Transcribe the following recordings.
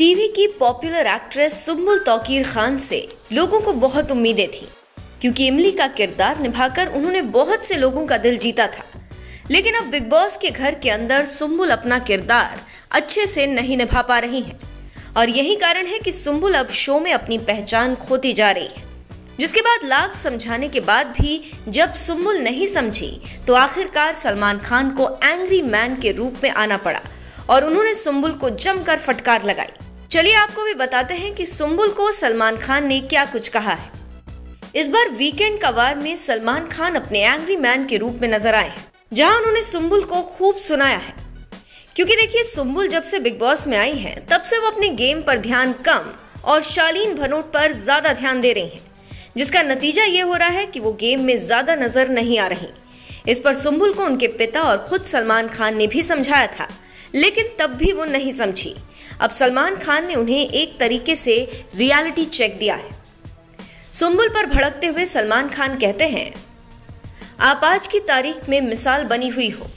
TV की popular actress Sumbul Tauqeer Khan से लोगों को बहुत उम्मीदें थी, क्योंकि इमली का किरदार निभाकर उन्होंने बहुत से लोगों का दिल जीता था। लेकिन अब बिग बॉस के घर के अंदर सुम्बुल अपना किरदार अच्छे से नहीं निभा पा रही हैं। और यही कारण है कि सुम्बुल अब शो में अपनी पहचान खोती जा रही है। जिसके बाद लाख समझाने के बाद भी जब सुम्बुल नहीं समझी तो आखिरकार सलमान खान को एंग्री मैन के रूप में आना पड़ा और उन्होंने सुम्बुल को जमकर फटकार लगाई। चलिए आपको भी बताते हैं कि सुम्बुल को सलमान खान ने क्या कुछ कहा है। इस बार वीकेंड का वार में सलमान खान अपने एंग्री मैन के रूप में नज़र आए जहाँ उन्होंने सुम्बुल को खूब सुनाया है। क्योंकि देखिए सुम्बुल जब से बिग बॉस में आई हैं, तब से वो अपने गेम पर ध्यान कम और शालीन भनोट पर ज़्यादा ध्यान दे रही हैं, जिसका नतीजा ये हो रहा है कि वो गेम में ज़्यादा नज़र नहीं आ रही। इस पर सुम्बुल को उनके पिता और खुद सलमान खान ने भी समझाया था लेकिन तब भी वो नहीं समझी। अब सलमान खान ने उन्हें एक तरीके से रियलिटी चेक दिया है। सुम्बुल पर भड़कते हुए सलमान खान कहते हैं, आप आज की तारीख में मिसाल बनी हुई हो।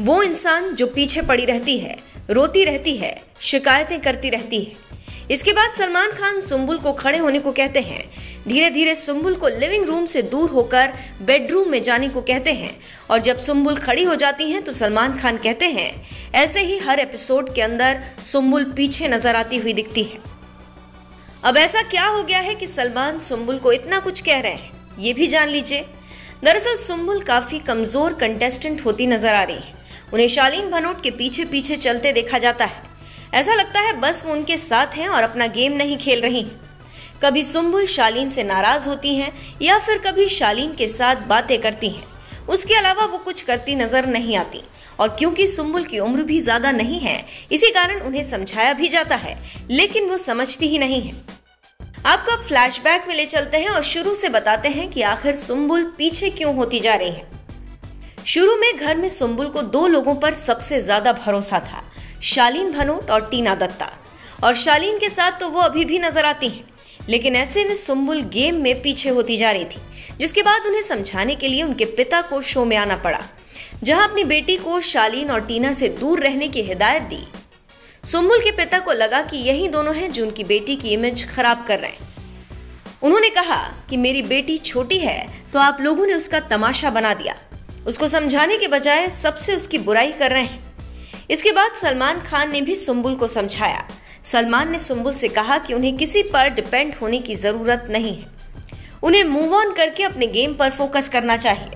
वो इंसान जो पीछे पड़ी रहती है, रोती रहती है, शिकायतें करती रहती है। इसके बाद सलमान खान सुम्बुल को खड़े होने को कहते हैं। धीरे धीरे सुम्बुल को लिविंग रूम से दूर होकर बेडरूम में जाने को कहते हैं। और जब सुम्बुल खड़ी हो जाती हैं तो सलमान खान कहते हैं, ऐसे ही हर एपिसोड के अंदर सुम्बुल पीछे नज़र आती हुई दिखती है। अब ऐसा क्या हो गया है कि सलमान सुम्बुल को इतना कुछ कह रहे हैं? ये भी जान लीजिए। दरअसल सुम्बुल काफ़ी कमज़ोर कंटेस्टेंट होती नज़र आ रही है। उन्हें शालीन भनोट के पीछे पीछे चलते देखा जाता है। ऐसा लगता है बस वो उनके साथ हैं और अपना गेम नहीं खेल रही। कभी सुम्बुल शालीन से नाराज़ होती हैं या फिर कभी शालीन के साथ बातें करती हैं। उसके अलावा वो कुछ करती नज़र नहीं आती। और क्योंकि सुम्बुल की उम्र भी ज़्यादा नहीं है, इसी कारण उन्हें समझाया भी जाता है, लेकिन वो समझती ही नहीं है। आपको अब फ्लैशबैक में ले चलते हैं और शुरू से बताते हैं कि आखिर सुम्बुल पीछे क्यों होती जा रही है। शुरू में घर में सुम्बुल को दो लोगों पर सबसे ज़्यादा भरोसा था। शालीन भनोट और टीना दत्ता। और शालीन के साथ तो वो अभी भी नज़र आती हैं, लेकिन ऐसे में सुम्बुल गेम में पीछे होती जा रही थी, जिसके बाद उन्हें समझाने के लिए उनके पिता को शो में आना पड़ा, जहाँ अपनी बेटी को शालीन और टीना से दूर रहने की हिदायत दी। सुम्बुल के पिता को लगा कि यही दोनों हैं जो उनकी बेटी की इमेज खराब कर रहे हैं। उन्होंने कहा कि मेरी बेटी छोटी है तो आप लोगों ने उसका तमाशा बना दिया। उसको समझाने के बजाय सबसे उसकी बुराई कर रहे हैं। इसके बाद सलमान खान ने भी सुम्बुल को समझाया। सलमान ने सुम्बुल से कहा कि उन्हें किसी पर डिपेंड होने की ज़रूरत नहीं है। उन्हें मूव ऑन करके अपने गेम पर फोकस करना चाहिए।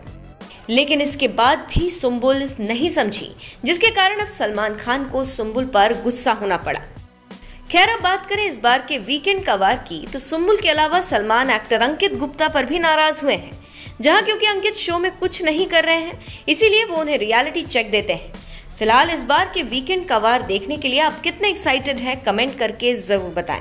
लेकिन इसके बाद भी सुम्बुल नहीं समझी, जिसके कारण अब सलमान खान को सुम्बुल पर गुस्सा होना पड़ा। खैर, अब बात करें इस बार के वीकेंड का वार की तो सुम्बुल के अलावा सलमान एक्टर अंकित गुप्ता पर भी नाराज़ हुए हैं, जहाँ क्योंकि अंकित शो में कुछ नहीं कर रहे हैं, इसीलिए वो उन्हें रियलिटी चेक देते हैं। फ़िलहाल इस बार के वीकेंड का वार देखने के लिए आप कितने एक्साइटेड हैं कमेंट करके ज़रूर बताएँ।